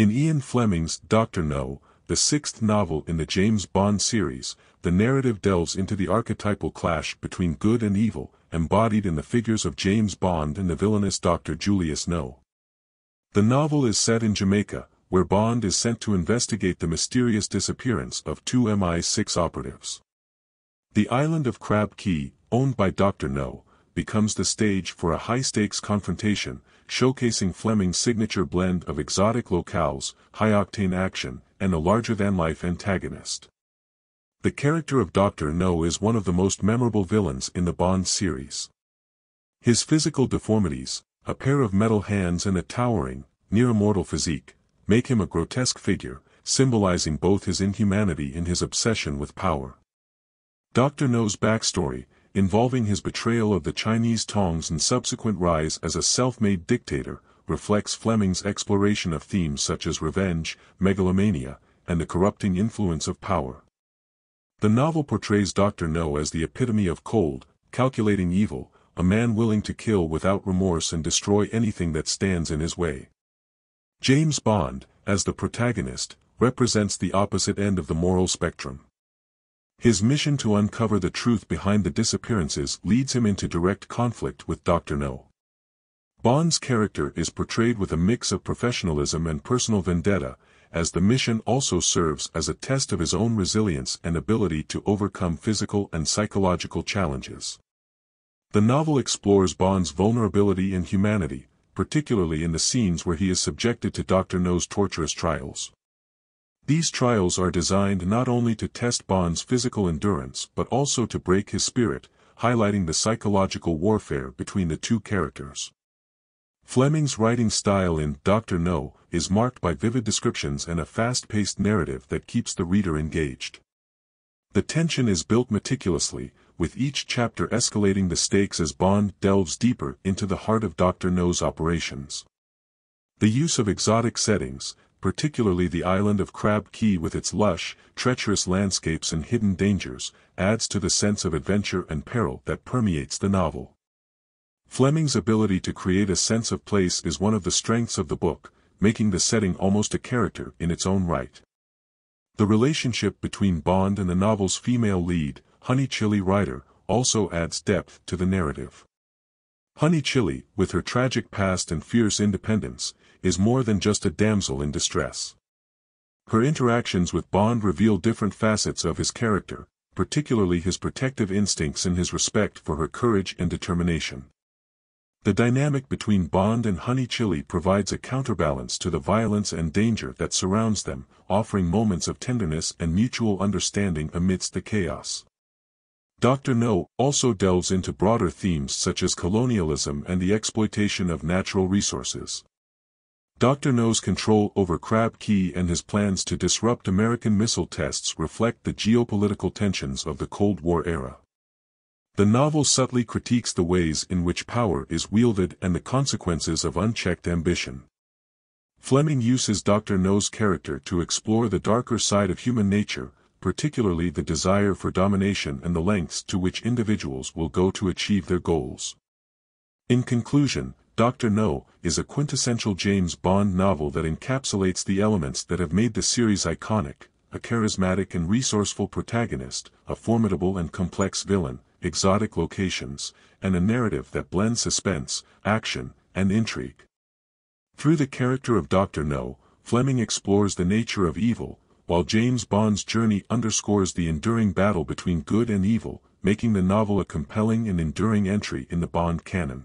In Ian Fleming's Dr. No, the sixth novel in the James Bond series, the narrative delves into the archetypal clash between good and evil, embodied in the figures of James Bond and the villainous Dr. Julius No. The novel is set in Jamaica, where Bond is sent to investigate the mysterious disappearance of two MI6 operatives. The island of Crab Key, owned by Dr. No, becomes the stage for a high-stakes confrontation, showcasing Fleming's signature blend of exotic locales, high-octane action, and a larger-than-life antagonist. The character of Dr. No is one of the most memorable villains in the Bond series. His physical deformities, a pair of metal hands and a towering, near-immortal physique, make him a grotesque figure, symbolizing both his inhumanity and his obsession with power. Dr. No's backstory, involving his betrayal of the Chinese Tongs and subsequent rise as a self-made dictator, reflects Fleming's exploration of themes such as revenge, megalomania, and the corrupting influence of power. The novel portrays Dr. No as the epitome of cold, calculating evil, a man willing to kill without remorse and destroy anything that stands in his way. James Bond, as the protagonist, represents the opposite end of the moral spectrum. His mission to uncover the truth behind the disappearances leads him into direct conflict with Dr. No. Bond's character is portrayed with a mix of professionalism and personal vendetta, as the mission also serves as a test of his own resilience and ability to overcome physical and psychological challenges. The novel explores Bond's vulnerability and humanity, particularly in the scenes where he is subjected to Dr. No's torturous trials. These trials are designed not only to test Bond's physical endurance but also to break his spirit, highlighting the psychological warfare between the two characters. Fleming's writing style in Dr. No is marked by vivid descriptions and a fast-paced narrative that keeps the reader engaged. The tension is built meticulously, with each chapter escalating the stakes as Bond delves deeper into the heart of Dr. No's operations. The use of exotic settings, particularly the island of Crab Key with its lush, treacherous landscapes and hidden dangers, adds to the sense of adventure and peril that permeates the novel. Fleming's ability to create a sense of place is one of the strengths of the book, making the setting almost a character in its own right. The relationship between Bond and the novel's female lead, Honey Chile Rider, also adds depth to the narrative. Honey Chile, with her tragic past and fierce independence, is more than just a damsel in distress. Her interactions with Bond reveal different facets of his character, particularly his protective instincts and his respect for her courage and determination. The dynamic between Bond and Honey Chile provides a counterbalance to the violence and danger that surrounds them, offering moments of tenderness and mutual understanding amidst the chaos. Dr. No also delves into broader themes such as colonialism and the exploitation of natural resources. Dr. No's control over Crab Key and his plans to disrupt American missile tests reflect the geopolitical tensions of the Cold War era. The novel subtly critiques the ways in which power is wielded and the consequences of unchecked ambition. Fleming uses Dr. No's character to explore the darker side of human nature, particularly the desire for domination and the lengths to which individuals will go to achieve their goals. In conclusion, Dr. No is a quintessential James Bond novel that encapsulates the elements that have made the series iconic, a charismatic and resourceful protagonist, a formidable and complex villain, exotic locations, and a narrative that blends suspense, action, and intrigue. Through the character of Dr. No, Fleming explores the nature of evil, while James Bond's journey underscores the enduring battle between good and evil, making the novel a compelling and enduring entry in the Bond canon.